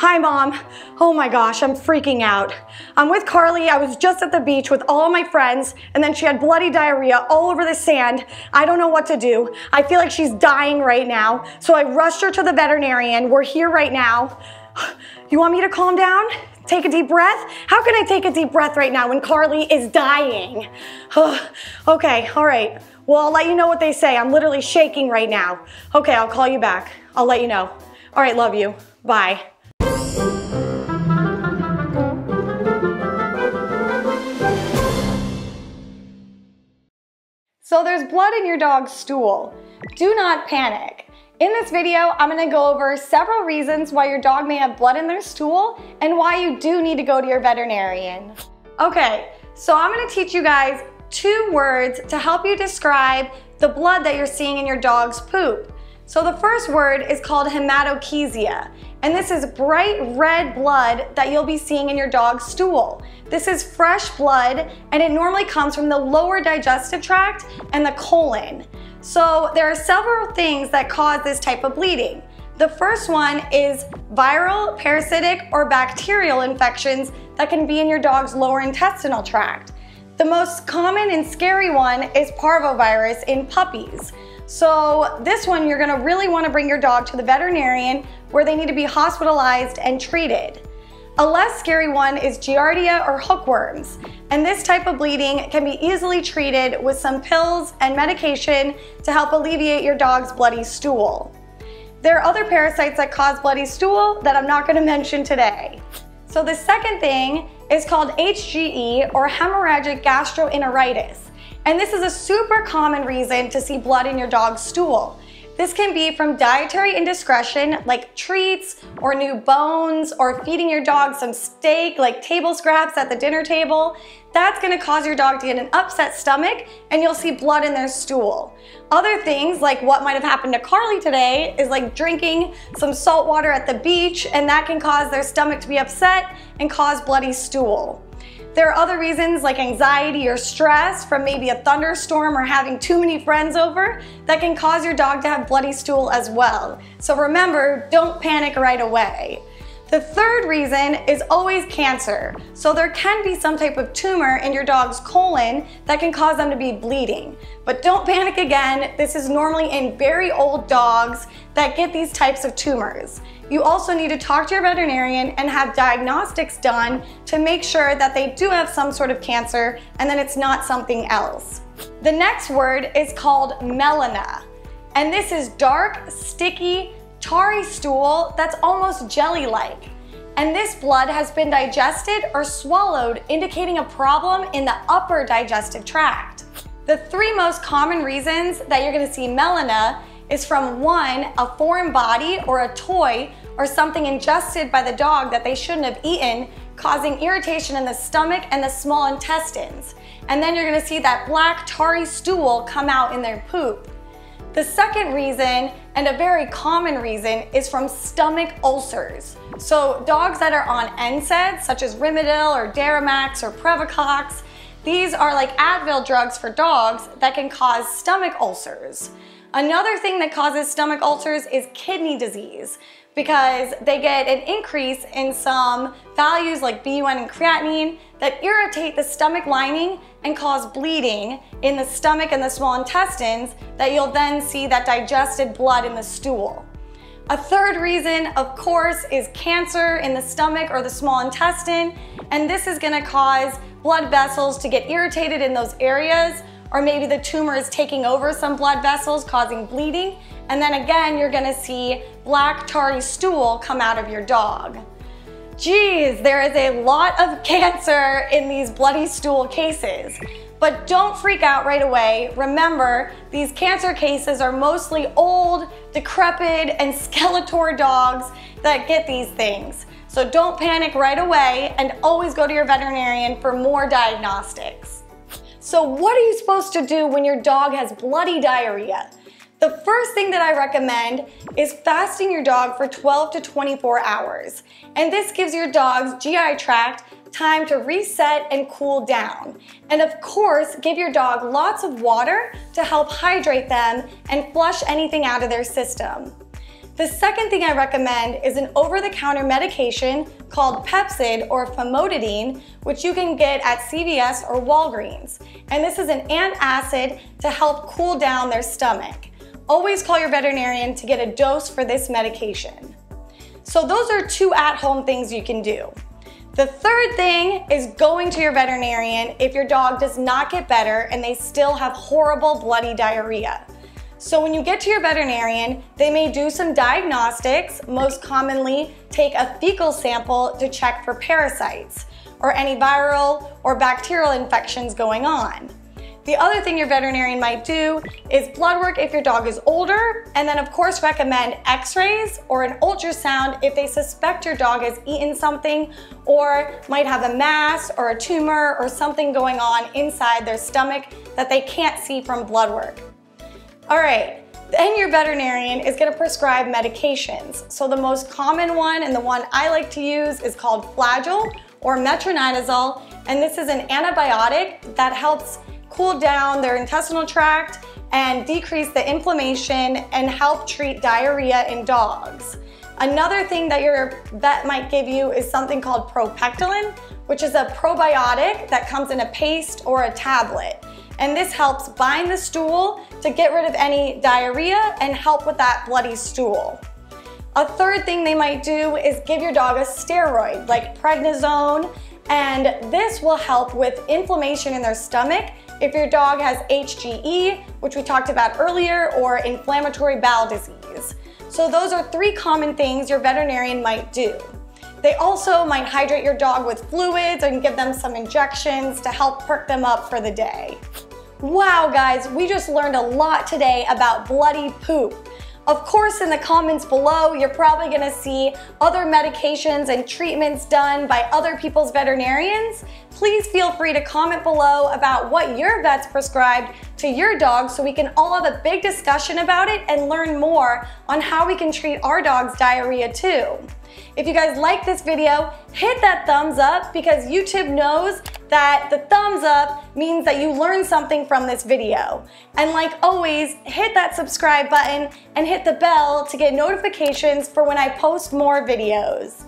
Hi, Mom. Oh my gosh, I'm freaking out. I'm with Carly. I was just at the beach with all my friends, and then she had bloody diarrhea all over the sand. I don't know what to do. I feel like she's dying right now. So I rushed her to the veterinarian. We're here right now. You want me to calm down? Take a deep breath? How can I take a deep breath right now when Carly is dying? okay, all right. Well, I'll let you know what they say. I'm literally shaking right now. Okay, I'll call you back. I'll let you know. All right, love you. Bye. So there's blood in your dog's stool. Do not panic. In this video, I'm gonna go over several reasons why your dog may have blood in their stool and why you do need to go to your veterinarian. Okay, so I'm gonna teach you guys two words to help you describe the blood that you're seeing in your dog's poop. So the first word is called hematochezia, and this is bright red blood that you'll be seeing in your dog's stool. This is fresh blood, and it normally comes from the lower digestive tract and the colon. So there are several things that cause this type of bleeding. The first one is viral, parasitic, or bacterial infections that can be in your dog's lower intestinal tract. The most common and scary one is parvovirus in puppies. So this one, you're gonna really wanna bring your dog to the veterinarian where they need to be hospitalized and treated. A less scary one is Giardia or hookworms. And this type of bleeding can be easily treated with some pills and medication to help alleviate your dog's bloody stool. There are other parasites that cause bloody stool that I'm not gonna mention today. So the second thing is called HGE or hemorrhagic gastroenteritis. And this is a super common reason to see blood in your dog's stool. This can be from dietary indiscretion like treats or new bones or feeding your dog some steak like table scraps at the dinner table. That's gonna cause your dog to get an upset stomach and you'll see blood in their stool. Other things like what might have happened to Carly today is like drinking some salt water at the beach and that can cause their stomach to be upset and cause bloody stool. There are other reasons like anxiety or stress from maybe a thunderstorm or having too many friends over that can cause your dog to have bloody stool as well. So remember, don't panic right away. The third reason is always cancer. So there can be some type of tumor in your dog's colon that can cause them to be bleeding. But don't panic again, this is normally in very old dogs that get these types of tumors. You also need to talk to your veterinarian and have diagnostics done to make sure that they do have some sort of cancer and that it's not something else. The next word is called melena. And this is dark, sticky, tarry stool that's almost jelly-like. And this blood has been digested or swallowed, indicating a problem in the upper digestive tract. The three most common reasons that you're gonna see melena is from one, a foreign body or a toy or something ingested by the dog that they shouldn't have eaten, causing irritation in the stomach and the small intestines. And then you're gonna see that black tarry stool come out in their poop. The second reason, and a very common reason, is from stomach ulcers. So dogs that are on NSAIDs, such as Rimadyl or Deramaxx or Previcox, these are like Advil drugs for dogs that can cause stomach ulcers. Another thing that causes stomach ulcers is kidney disease because they get an increase in some values like BUN and creatinine that irritate the stomach lining and cause bleeding in the stomach and the small intestines that you'll then see that digested blood in the stool. A third reason, of course, is cancer in the stomach or the small intestine, and this is gonna cause blood vessels to get irritated in those areas, or maybe the tumor is taking over some blood vessels causing bleeding, and then again, you're gonna see black tarry stool come out of your dog. Geez, there is a lot of cancer in these bloody stool cases. But don't freak out right away. Remember, these cancer cases are mostly old, decrepit, and skeletor dogs that get these things. So don't panic right away and always go to your veterinarian for more diagnostics. So what are you supposed to do when your dog has bloody diarrhea? The first thing that I recommend is fasting your dog for 12 to 24 hours. And this gives your dog's GI tract time to reset and cool down. And of course, give your dog lots of water to help hydrate them and flush anything out of their system. The second thing I recommend is an over-the-counter medication called Pepcid or famotidine, which you can get at CVS or Walgreens. And this is an antacid to help cool down their stomach. Always call your veterinarian to get a dose for this medication. So those are two at-home things you can do. The third thing is going to your veterinarian if your dog does not get better and they still have horrible bloody diarrhea. So when you get to your veterinarian, they may do some diagnostics, most commonly take a fecal sample to check for parasites or any viral or bacterial infections going on. The other thing your veterinarian might do is blood work if your dog is older, and then of course recommend x-rays or an ultrasound if they suspect your dog has eaten something or might have a mass or a tumor or something going on inside their stomach that they can't see from blood work. All right, then your veterinarian is gonna prescribe medications. So the most common one and the one I like to use is called Flagyl or metronidazole, and this is an antibiotic that helps cool down their intestinal tract and decrease the inflammation and help treat diarrhea in dogs. Another thing that your vet might give you is something called Pro-Pectalin, which is a probiotic that comes in a paste or a tablet and this helps bind the stool to get rid of any diarrhea and help with that bloody stool. A third thing they might do is give your dog a steroid like prednisone and this will help with inflammation in their stomach if your dog has HGE, which we talked about earlier, or inflammatory bowel disease. So those are three common things your veterinarian might do. They also might hydrate your dog with fluids and give them some injections to help perk them up for the day. Wow guys, we just learned a lot today about bloody poop. Of course, in the comments below, you're probably gonna see other medications and treatments done by other people's veterinarians. Please feel free to comment below about what your vet's prescribed to your dog so we can all have a big discussion about it and learn more on how we can treat our dog's diarrhea too. If you guys like this video, hit that thumbs up because YouTube knows that the thumbs up means that you learned something from this video. And like always, hit that subscribe button and hit the bell to get notifications for when I post more videos.